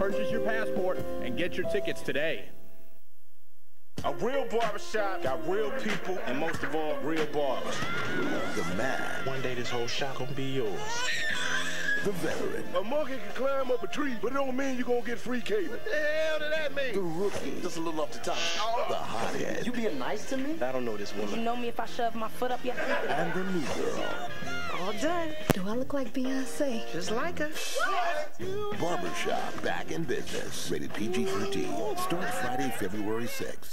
Purchase your passport and get your tickets today. A real barbershop got real people and most of all, real barbers. The man. One day this whole shop gonna be yours. The veteran. A monkey can climb up a tree, but it don't mean you're gonna get free cable. What the hell did that mean? The rookie. Just a little off the top. Oh. The hothead. You being nice to me? I don't know this woman. You know me if I shove my foot up your And the new girl. All done. Do I look like Beyonce? Just like her. Barbershop back in business. Rated PG 13. Starts Friday, February 6th.